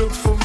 look for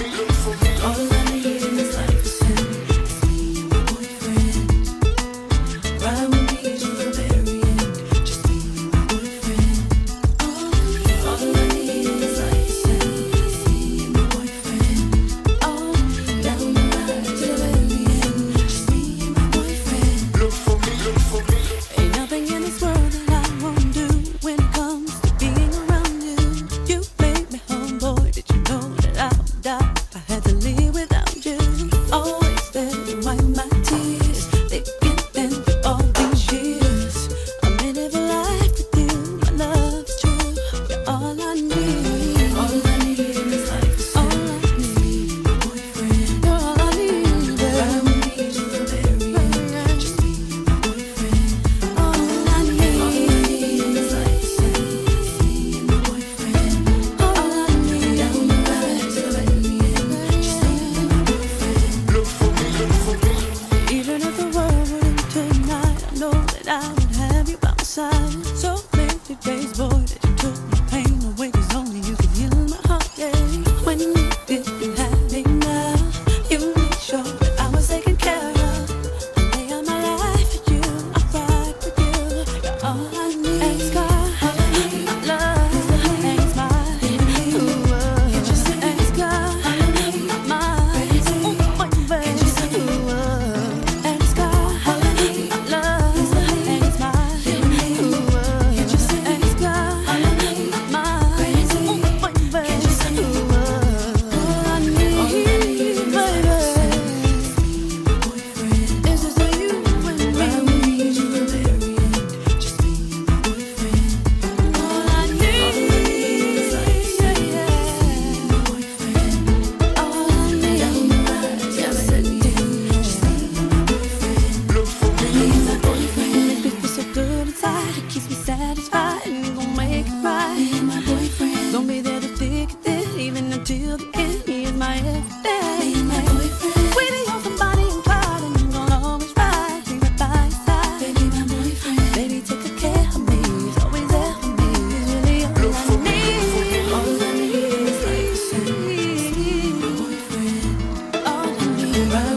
I'd have you by my side. So Uma